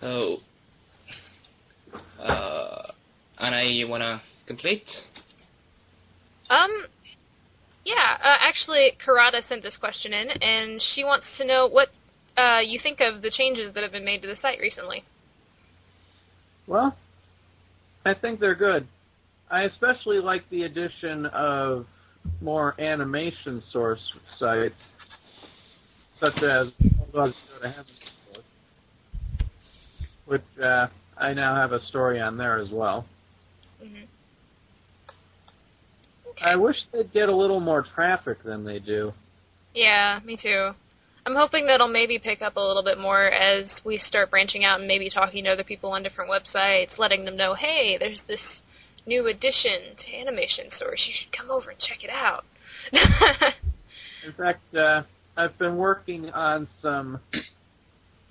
So, uh, Anna, you wanna complete? Um, yeah, uh, actually, Karada sent this question in, and she wants to know what uh, you think of the changes that have been made to the site recently. Well, I think they're good. I especially like the addition of more animation source sites, such as which uh, I now have a story on there as well. Mm-hmm. I wish they'd get a little more traffic than they do. Yeah, me too. I'm hoping that'll maybe pick up a little bit more as we start branching out and maybe talking to other people on different websites, letting them know, hey, there's this new addition to Animation Source. You should come over and check it out. In fact, uh, I've been working on some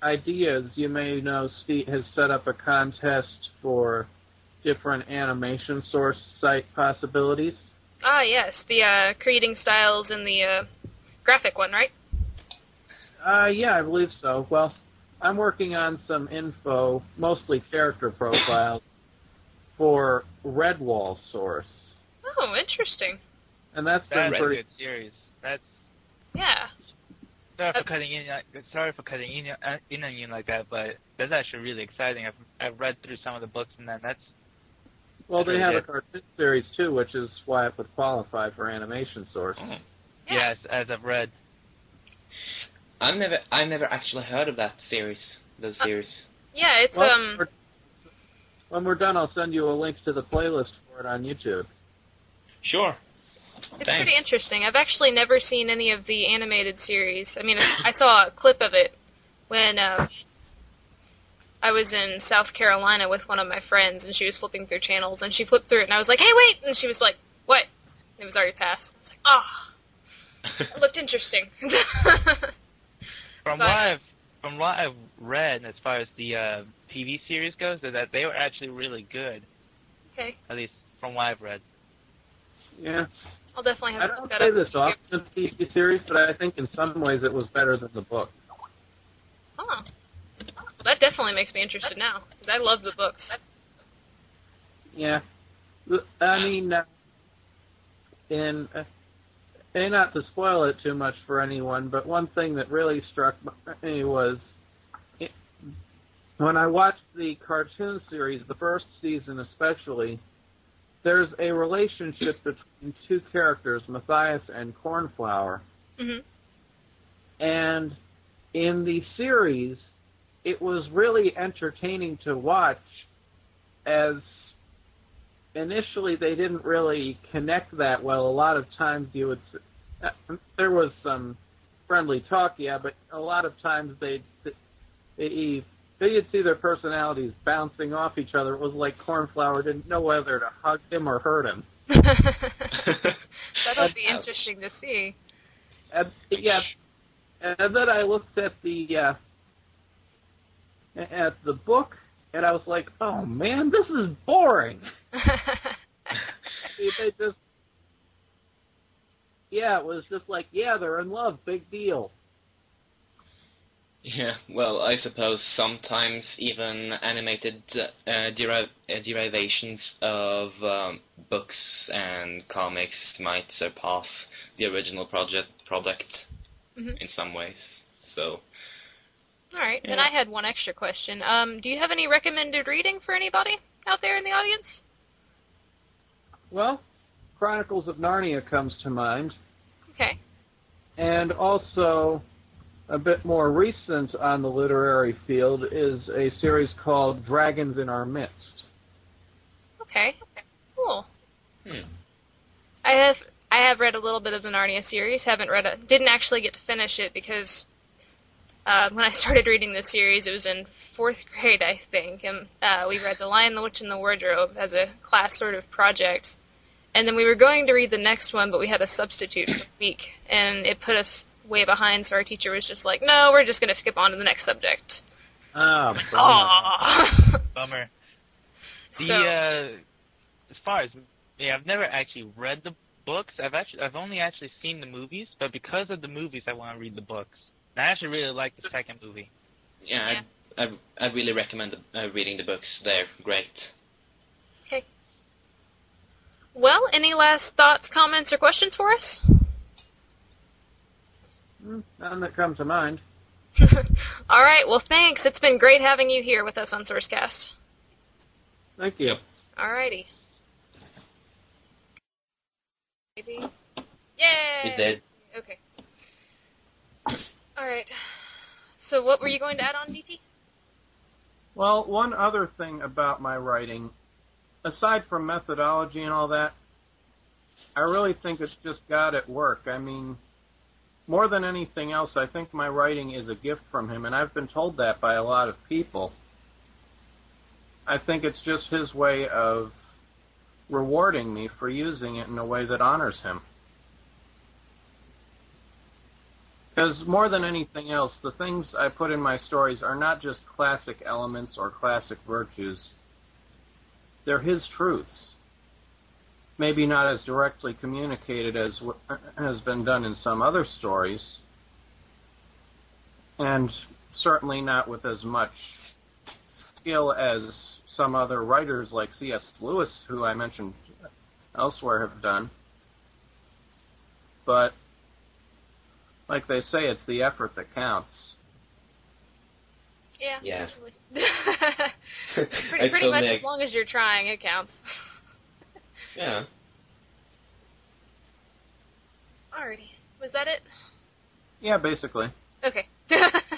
ideas. You may know Steve has set up a contest for different animation source site possibilities. ah, yes, the uh, creating styles and the uh, graphic one, right? Uh, yeah, I believe so. Well, I'm working on some info, mostly character profiles, for Redwall source, Oh, interesting. and that's been That's a pretty. good series. That's Yeah. Sorry Uh, for cutting in. uh, Sorry for cutting in, uh, in on you like that, but that's actually really exciting. I've I've read through some of the books and then that's Well, they have a cartoon series too, which is why it would qualify for animation source. Oh. Yeah. yes, as I've read. I've never, I've never actually heard of that series. Those Uh, series. Yeah, it's Well, um we're- when we're done, I'll send you a link to the playlist for it on YouTube. Sure. It's Thanks. pretty interesting. I've actually never seen any of the animated series. I mean, I I saw a clip of it when uh, I was in South Carolina with one of my friends, and she was flipping through channels, and she flipped through it, and I was like, "Hey, wait!" And she was like, "What?" It was already past. I was like, "Ah, it looked interesting." From But- what I've from what I've read as far as the uh, TV series goes, is that they were actually really good. okay, At least from what I've read. Yeah, I'll definitely I have to don't say this often in TV series, but I think in some ways it was better than the book. Oh, well, that definitely makes me interested now because I love the books. Yeah, I mean, uh, in uh, and not to spoil it too much for anyone, but one thing that really struck me was it, when I watched the cartoon series, the first season especially. There's a relationship between two characters, Matthias and Cornflower, hmm and in the series, it was really entertaining to watch as initially they didn't really connect that well. A lot of times you would, there was some friendly talk, yeah, but a lot of times they'd, they, you'd see their personalities bouncing off each other. It was like Cornflower didn't know whether to hug him or hurt him. That'll be Ouch. interesting to see. And, yeah, and then I looked at the uh, at the book, and I was like, "Oh man, this is boring." They they just, yeah, it was just like, yeah, they're in love, big deal. Yeah, well, I suppose sometimes even animated uh, deriv- uh, derivations of um, books and comics might surpass the original project product Mhm. in some ways. So, All right, then Yeah. I had one extra question. Um, do you have any recommended reading for anybody out there in the audience? Well, Chronicles of Narnia comes to mind, Okay. and also a bit more recent on the literary field is a series called Dragons in Our Midst. Okay. Cool. hmm. I have I have read a little bit of the Narnia series. Haven't read it. Didn't actually get to finish it because uh, when I started reading this series, it was in fourth grade, I think, and uh, we read The Lion, the Witch, and the Wardrobe as a class sort of project. And then we were going to read the next one, but we had a substitute for a week, and it put us way behind. So our teacher was just like, "No, we're just going to skip on to the next subject." Ah, bummer. Aww. Bummer. The so uh, as far as yeah, I've never actually read the books. I've actually I've only actually seen the movies, but because of the movies, I want to read the books. And I actually really like the second movie. yeah, Yeah. I, I really recommend uh, reading the books. They're great. Okay. Well, any last thoughts, comments, or questions for us? Hmm, None that come to mind. All right. Well, thanks. It's been great having you here with us on Sourcecast. Thank you. All righty. Maybe. Yay! It did. Okay. All right. So, what were you going to add on, DT? Well, one other thing about my writing, aside from methodology and all that, I really think it's just God at work. I mean, more than anything else, I think my writing is a gift from Him, and I've been told that by a lot of people. I think it's just His way of rewarding me for using it in a way that honors Him. Because more than anything else, the things I put in my stories are not just classic elements or classic virtues. They're his truths. Maybe not as directly communicated as what has been done in some other stories, and certainly not with as much skill as some other writers like C.S. Lewis, who I mentioned elsewhere, have done. But like they say, it's the effort that counts. Yeah. Yeah. pretty pretty much like- as long as you're trying, it counts. Yeah. Alrighty. Was that it? Yeah, basically. Okay.